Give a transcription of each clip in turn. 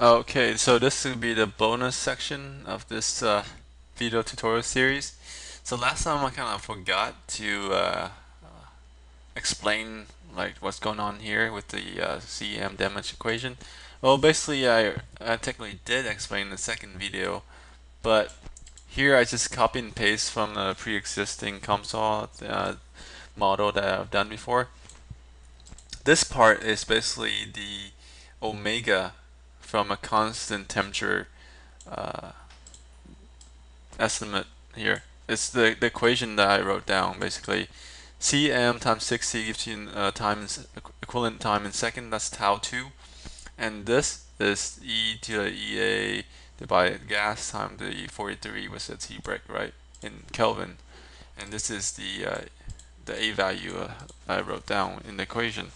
Okay, so this will be the bonus section of this uh, video tutorial series. So last time I kind of forgot to uh, explain like what's going on here with the uh, CEM damage equation. Well, basically I, I technically did explain in the second video, but here I just copy and paste from the pre-existing COMSOL uh, model that I've done before. This part is basically the omega from a constant temperature uh, estimate here. It's the, the equation that I wrote down basically. Cm times 60 gives you uh, time in, equivalent time in second, that's tau 2. And this is e to the EA divided gas times the 43 was the T break, right, in Kelvin. And this is the, uh, the A value uh, I wrote down in the equation.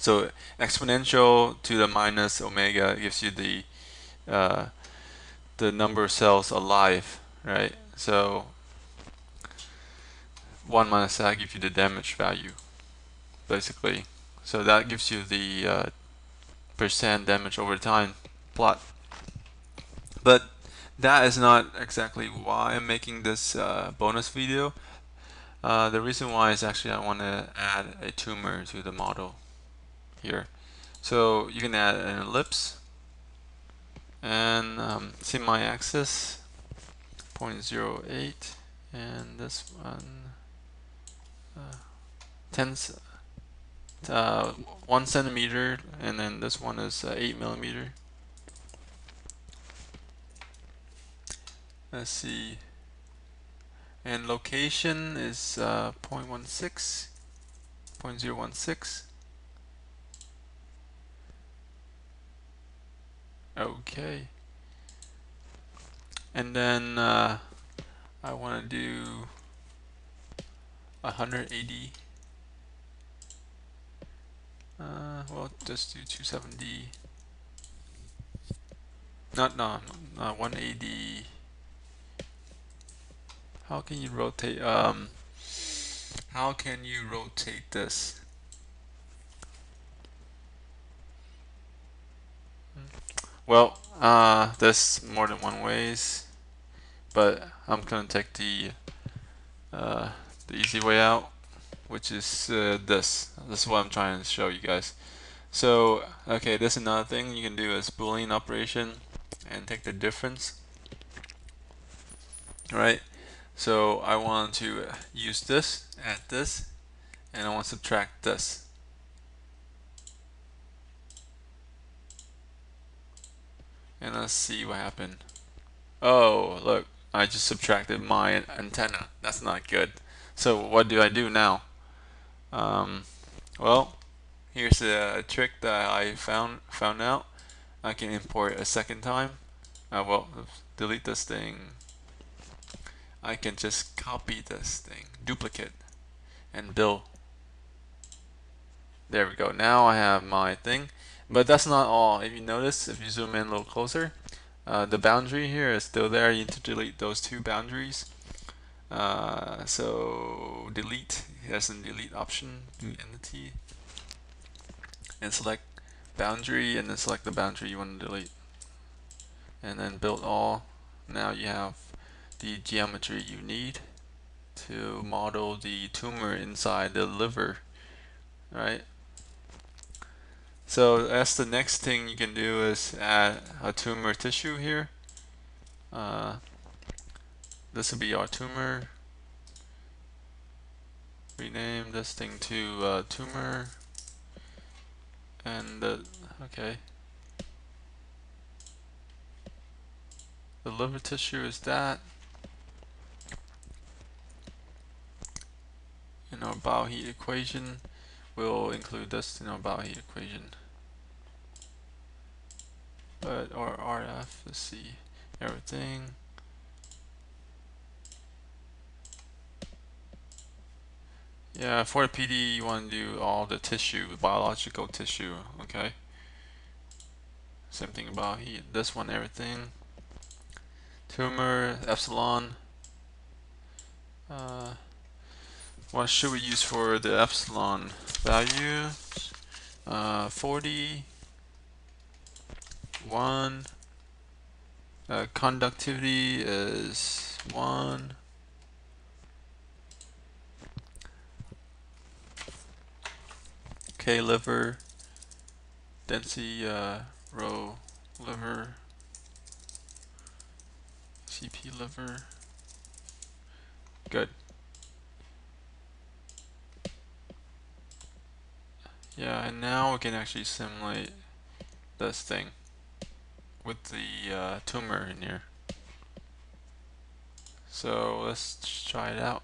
So exponential to the minus omega gives you the uh, the number of cells alive, right? So 1 minus that gives you the damage value, basically. So that gives you the uh, percent damage over time plot. But that is not exactly why I'm making this uh, bonus video. Uh, the reason why is actually I want to add a tumor to the model here. So you can add an ellipse and um, semi-axis 0.08 and this one uh, 10 uh, 1 centimeter and then this one is uh, 8 millimeter. Let's see. And location is uh, 0.16 0.016 Okay. And then uh, I want to do 180. Uh, well, just do 270. Not no, no, 180. How can you rotate? Um, how can you rotate this? Well, uh, there's more than one ways, but I'm gonna take the uh, the easy way out, which is uh, this. This is what I'm trying to show you guys. So, okay, this is another thing you can do is Boolean operation and take the difference. Right? So I want to use this, add this, and I want to subtract this. And let's see what happened. Oh, look, I just subtracted my antenna. That's not good. So what do I do now? Um, well, here's a trick that I found found out. I can import a second time. Uh, well, delete this thing. I can just copy this thing, duplicate, and build. There we go. Now I have my thing. But that's not all. If you notice, if you zoom in a little closer, uh, the boundary here is still there. You need to delete those two boundaries. Uh, so delete, there's a delete option, do entity, and select boundary, and then select the boundary you want to delete. And then build all. Now you have the geometry you need to model the tumor inside the liver, right? So that's the next thing you can do is add a tumor tissue here. Uh, this will be our tumor. Rename this thing to uh, tumor. And the, okay. The liver tissue is that. In our Bioheat equation, we'll include this in our Bioheat equation but or RF, let's see everything. Yeah, for the PD you want to do all the tissue, biological tissue, okay? Same thing about heat. This one, everything. Tumor, epsilon. Uh, what should we use for the epsilon value? Uh, 40 one. Uh, conductivity is one. K liver, density uh, rho liver, CP liver. Good. Yeah, and now we can actually simulate this thing with the uh, tumor in here. So let's try it out.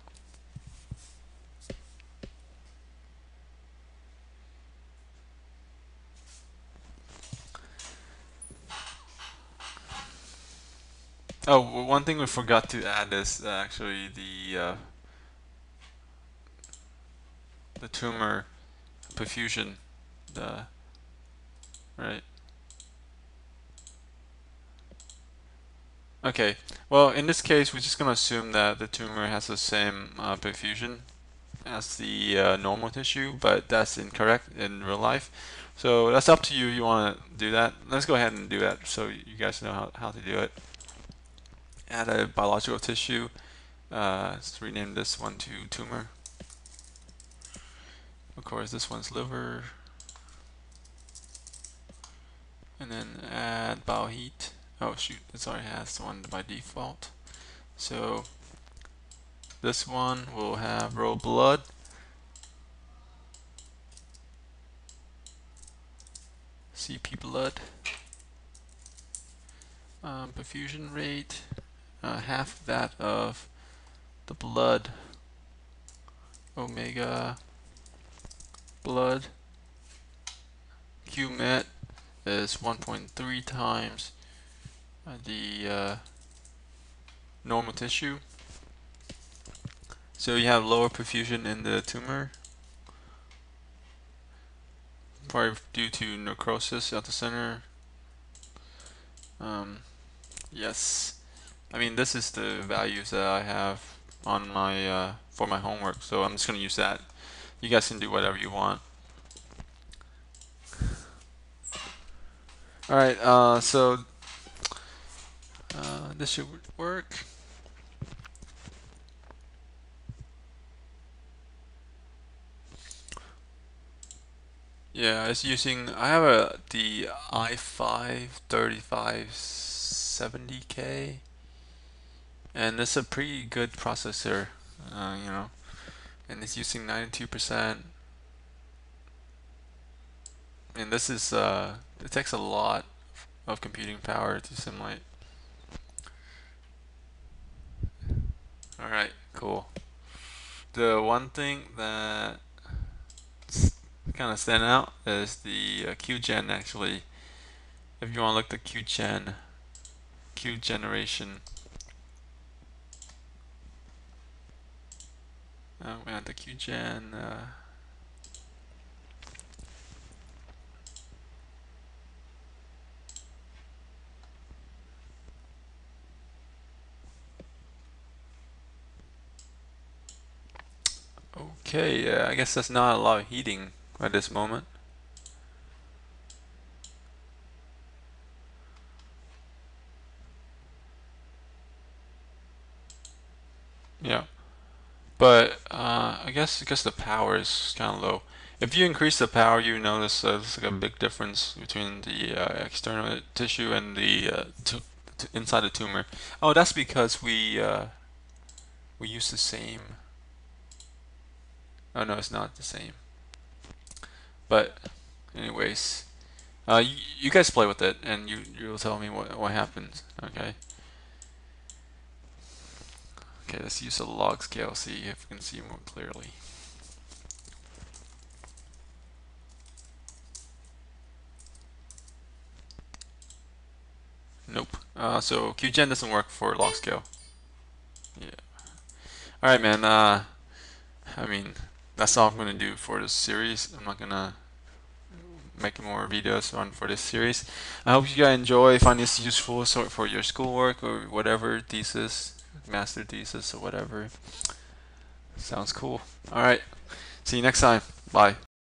Oh, one thing we forgot to add is actually the uh, the tumor perfusion, the right. Okay, well in this case we're just going to assume that the tumor has the same uh, perfusion as the uh, normal tissue, but that's incorrect in real life. So that's up to you, you want to do that. Let's go ahead and do that so you guys know how, how to do it. Add a biological tissue, uh, let's rename this one to tumor. Of course this one's liver. And then add bioheat. Oh shoot, this already has one by default. So this one will have rho blood. CP blood. Um, perfusion rate, uh, half that of the blood omega blood QMet is 1.3 times the uh, normal tissue. So you have lower perfusion in the tumor, probably due to necrosis at the center. Um, yes, I mean this is the values that I have on my uh, for my homework, so I'm just going to use that. You guys can do whatever you want. Alright, uh, so this should work. Yeah, it's using, I have a the i5 3570K and it's a pretty good processor, uh, you know, and it's using 92% and this is, uh, it takes a lot of computing power to simulate. Alright, cool. The one thing that kind of stand out is the uh, QGen actually. If you want to look at QGen, Q generation. Uh, we have the QGen. Uh, Okay, yeah, I guess there's not a lot of heating at this moment. Yeah, but uh, I guess because the power is kind of low. If you increase the power, you notice uh, there's like a big difference between the uh, external tissue and the uh, inside the tumor. Oh, that's because we uh, we use the same Oh no, it's not the same. But anyways, uh, you, you guys play with it, and you you'll tell me what what happens. Okay. Okay, let's use a log scale. See if we can see more clearly. Nope. Uh, so QGen doesn't work for log scale. Yeah. All right, man. Uh, I mean, that's all I'm going to do for this series. I'm not going to make more videos on for this series. I hope you guys enjoy, find this useful sort for your schoolwork or whatever thesis, master thesis or whatever. Sounds cool. Alright, see you next time. Bye.